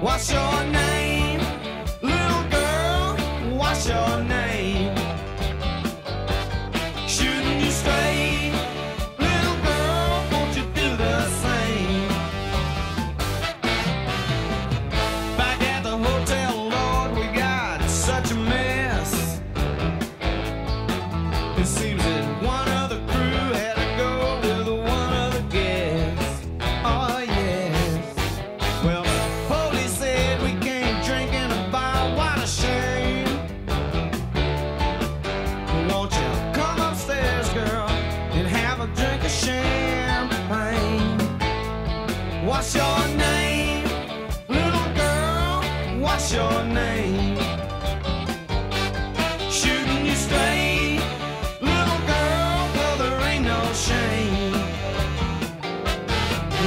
What's your name? Little girl, what's your name? Shouldn't you stay? Little girl, won't you do the same? Back at the hotel, Lord, we got such a mess. It seems What's your name, little girl? What's your name? Shooting you straight, little girl. Well, there ain't no shame.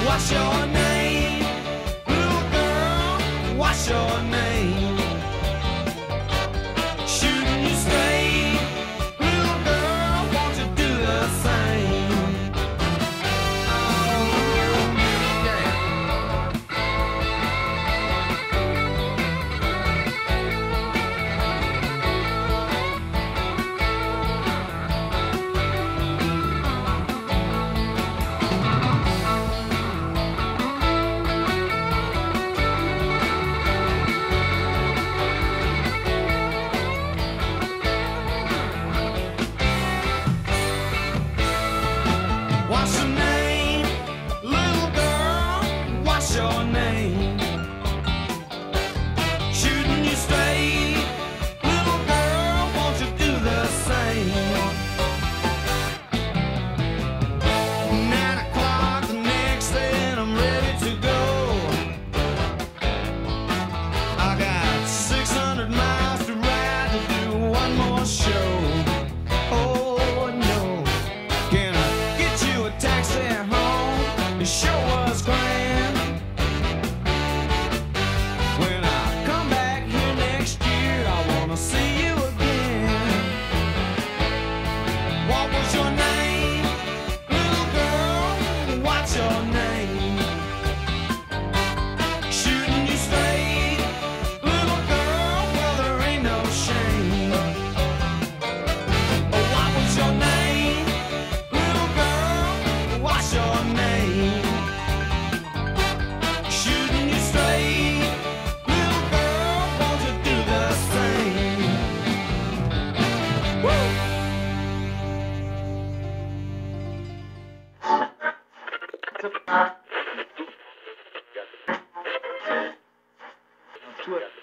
What's your name, Shooting you straight, little girl. Won't you do the same? Nine o'clock the next day, and I'm ready to go. I got 600 miles to ride to do one more show. Oh no. Can I get you a taxi home? Show flip.